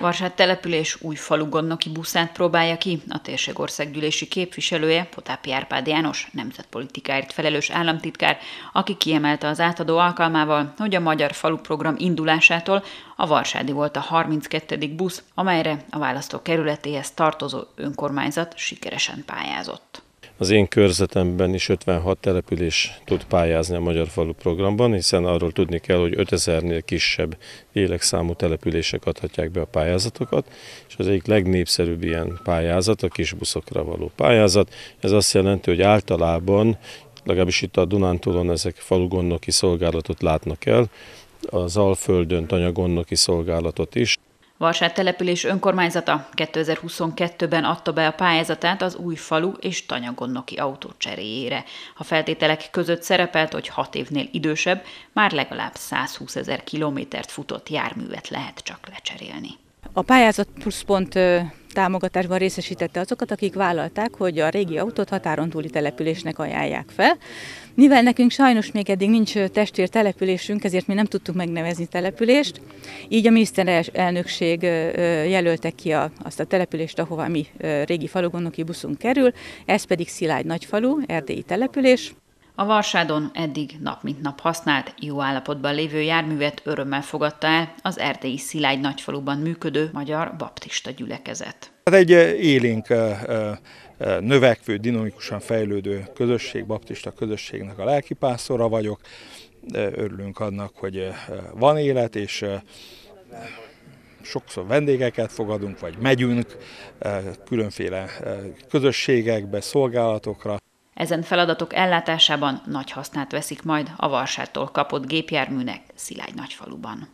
Varsát település új falu gondnoki buszát próbálja ki. A térség országgyűlési képviselője, Potápi Árpád János, nemzetpolitikáért felelős államtitkár, aki kiemelte az átadó alkalmával, hogy a Magyar Falu Program indulásától a Varsádi volt a 32. busz, amelyre a választókerületéhez tartozó önkormányzat sikeresen pályázott. Az én körzetemben is 56 település tud pályázni a Magyar Falu programban, hiszen arról tudni kell, hogy 5000-nél kisebb lélekszámú települések adhatják be a pályázatokat, és az egyik legnépszerűbb ilyen pályázat a kisbuszokra való pályázat. Ez azt jelenti, hogy általában legalábbis itt a Dunántúlon ezek falugonnoki szolgálatot látnak el, az Alföldön tanyagonnoki szolgálatot is. Varsát település önkormányzata 2022-ben adta be a pályázatát az új falu és tanyagonnoki autó cseréjére. A feltételek között szerepelt, hogy hat évnél idősebb, már legalább 120 ezer kilométert futott járművet lehet csak lecserélni. A pályázat pluszpont támogatásban részesítette azokat, akik vállalták, hogy a régi autót határon túli településnek ajánlják fel. Mivel nekünk sajnos még eddig nincs testvér településünk, ezért mi nem tudtuk megnevezni települést, így a miniszterelnökség jelölte ki a, azt a települést, ahova mi régi falugonoki buszunk kerül, ez pedig Szilágy nagyfalu, erdélyi település. A Varsádon eddig nap mint nap használt, jó állapotban lévő járművet örömmel fogadta el az erdélyi Szilágy nagyfaluban működő magyar baptista gyülekezet. Ez egy élénk növekvő, dinamikusan fejlődő közösség, baptista közösségnek a lelkipásztora vagyok. Örülünk annak, hogy van élet, és sokszor vendégeket fogadunk, vagy megyünk különféle közösségekbe, szolgálatokra. Ezen feladatok ellátásában nagy hasznát veszik majd a Varsától kapott gépjárműnek Szilágy nagyfaluban.